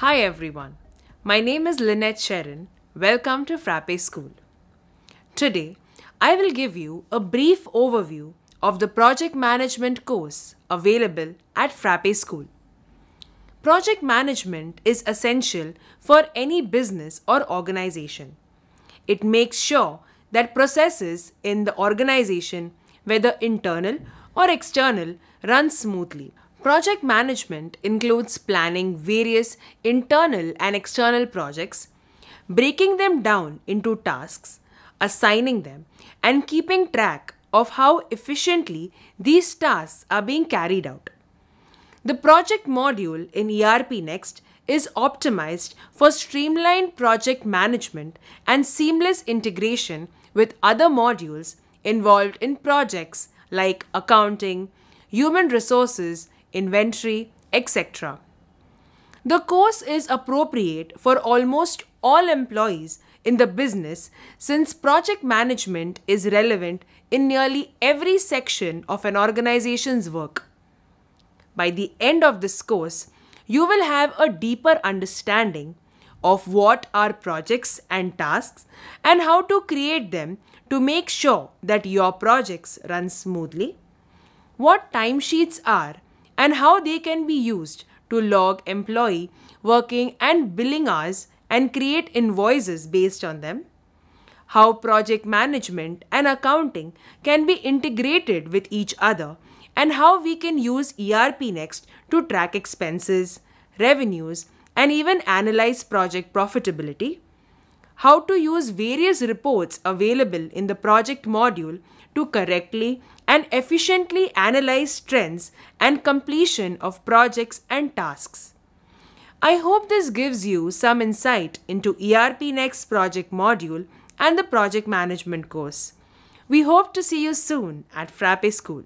Hi everyone, my name is Lynette Sharon. Welcome to Frappe School. Today, I will give you a brief overview of the project management course available at Frappe School. Project management is essential for any business or organization. It makes sure that processes in the organization, whether internal or external, run smoothly. Project management includes planning various internal and external projects, breaking them down into tasks, assigning them, and keeping track of how efficiently these tasks are being carried out. The project module in ERPNext is optimized for streamlined project management and seamless integration with other modules involved in projects like accounting, human resources, inventory, etc. The course is appropriate for almost all employees in the business since project management is relevant in nearly every section of an organization's work. By the end of this course, you will have a deeper understanding of what are projects and tasks and how to create them to make sure that your projects run smoothly, what timesheets are and how they can be used to log employee working and billing hours and create invoices based on them, how project management and accounting can be integrated with each other, and how we can use ERP Next to track expenses, revenues, and even analyze project profitability, how to use various reports available in the project module to correctly and efficiently analyze trends and completion of projects and tasks. I hope this gives you some insight into ERP Next project module and the project management course. We hope to see you soon at Frappe School.